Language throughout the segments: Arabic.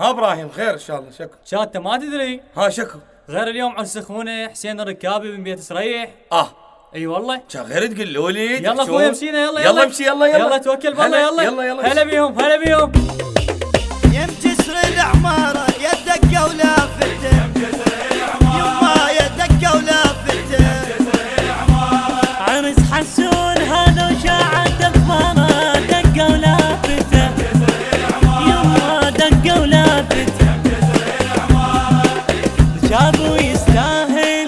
ها إبراهيم خير إن شاء الله شكو شات ما تدري. ها شكو غير اليوم عرس اخونا حسين الركابي من بيت سريح آه. أي والله. شا غير تقولوا لي يلا. أخوي مشينا يلا يلا. امشي يلا يلا. يلا توكل بالله يلا. يلا يلا. هلا بيهم هلا بيهم. يم جسر العمارة يا دقة ولا فتة يما يا شابو يستاهل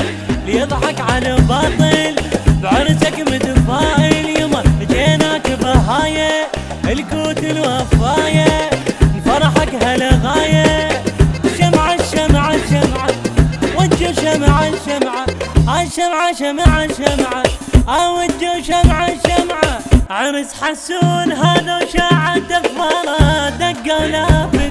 ليضحك على باطل. بعرسك متفائل يما جيناك بهاية. الكوت الوفاية فرحك هالغاية. شمعة شمعة شمعة. وجه شمعة شمعة. هاي شمعة شمعة اوجه شمعة شمعة. عرس حسون هذا وشاعة دفارة دقة ولافته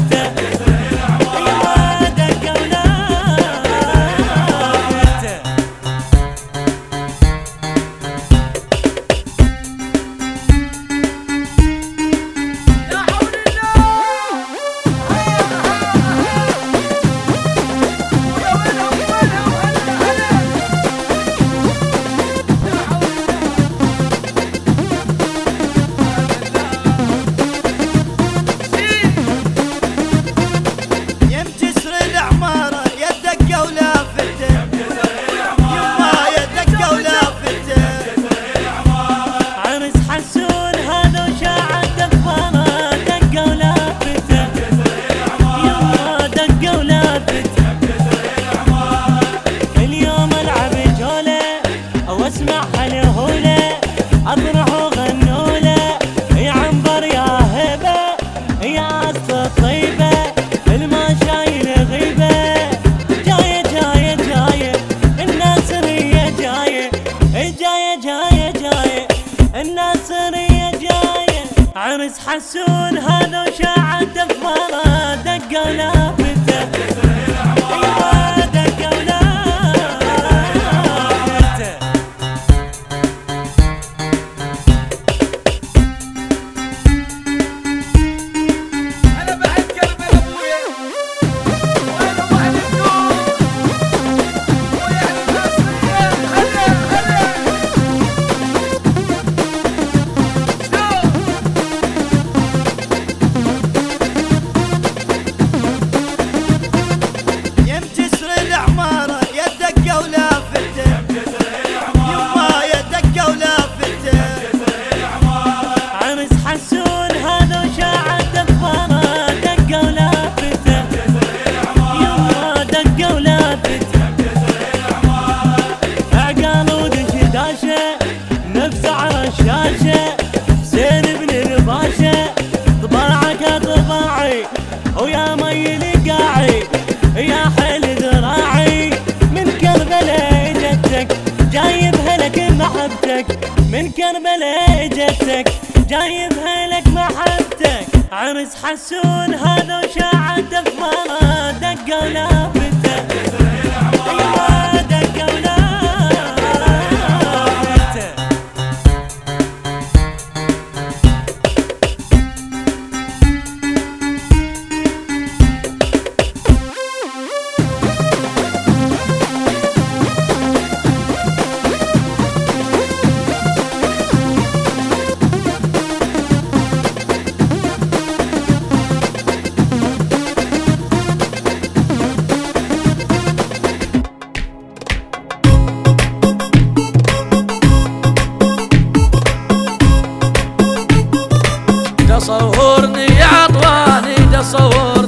واسمع هالهولة افرح وغنولة يا عنبر يا هبة يا أصل طيبة الما شايل غيبة. جاية جاية جاية الناصرية جاية. جاية جاية جاية الناصرية جاية. عرس حسون هذا وشاعة دفارة دقة ولافته كربلاء جتك جايبها لك محبتك. عرس حسون هذا وشاعة دفارة دقة يا اطواني تصور